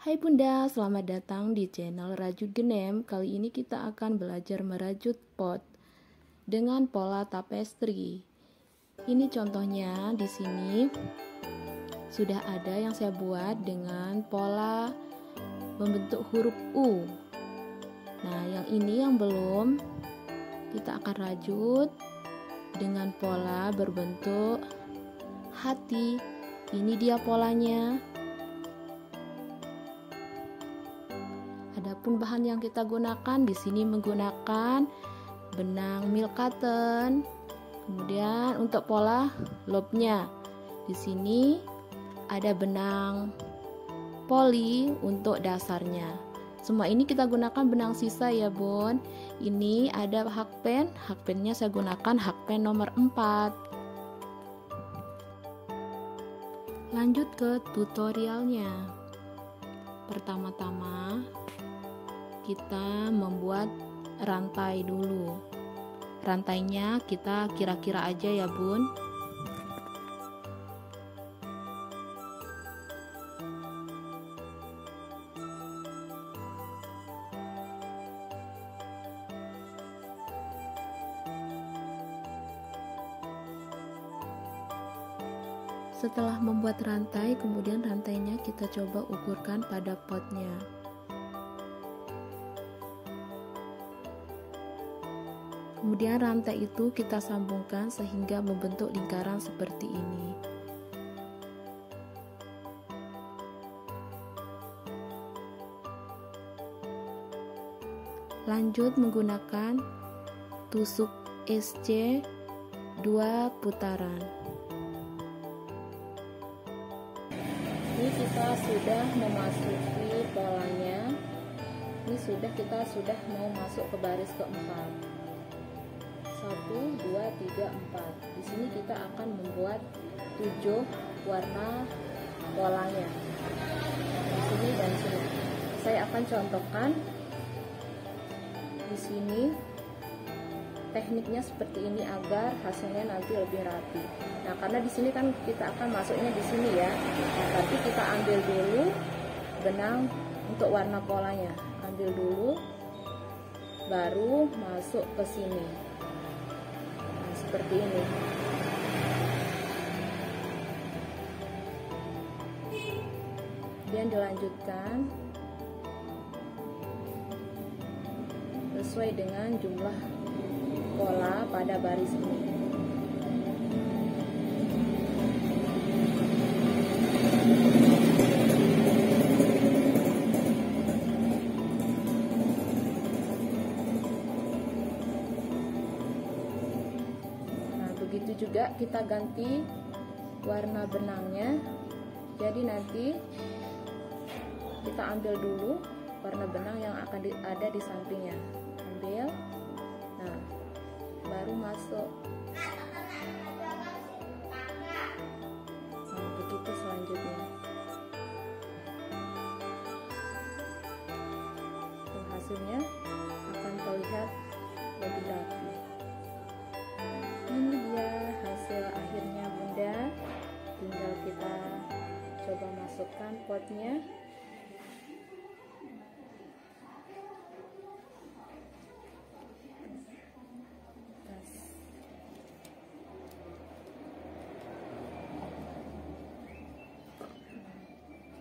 Hai Bunda, selamat datang di channel Rajut Genem. Kali ini kita akan belajar merajut pot dengan pola tapestri. Ini contohnya di sini sudah ada yang saya buat dengan pola membentuk huruf U. Nah, yang ini yang belum kita akan rajut dengan pola berbentuk hati. Ini dia polanya. Adapun bahan yang kita gunakan di sini menggunakan benang milk cotton. Kemudian untuk pola lobnya di sini ada benang poli untuk dasarnya. Semua ini kita gunakan benang sisa ya, Bun. Ini ada hakpen, hakpennya saya gunakan hakpen nomor 4. Lanjut ke tutorialnya. Pertama-tama kita membuat rantai dulu. Rantainya kita kira-kira aja ya, Bun. Setelah membuat rantai, kemudian rantainya kita coba ukurkan pada potnya. Kemudian rantai itu kita sambungkan sehingga membentuk lingkaran seperti ini. Lanjut menggunakan tusuk SC 2 putaran. Ini kita sudah memasuki polanya. Ini sudah kita sudah mau masuk ke baris keempat. 1 2 3 4 di sini kita akan membuat 7 warna polanya. Di sini dan sini. Saya akan contohkan. Di sini tekniknya seperti ini agar hasilnya nanti lebih rapi. Nah karena di sini kan kita akan masuknya di sini ya. Nah, tapi kita ambil dulu benang untuk warna polanya. Ambil dulu baru masuk ke sini seperti ini. Dan dilanjutkan sesuai dengan jumlah pola pada baris ini begitu juga kita ganti warna benangnya. Jadi nanti kita ambil dulu warna benang yang akan di, ada di sampingnya. Ambil. Nah baru masuk. Nah begitu selanjutnya. Hasilnya potnya.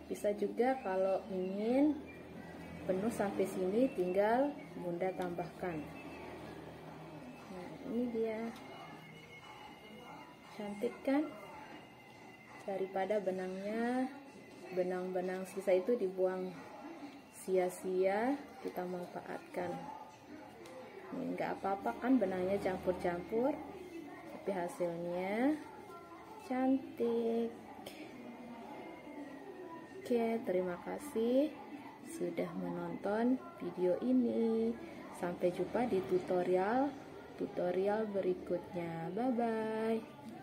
Bisa juga kalau ingin penuh sampai sini tinggal bunda tambahkan. Nah ini dia. Cantik kan daripada benangnya benang-benang sisa itu dibuang sia-sia kita manfaatkan. Ini enggak apa-apa kan benangnya campur-campur tapi hasilnya cantik. Oke terima kasih sudah menonton video ini. Sampai jumpa di tutorial tutorial berikutnya. Bye bye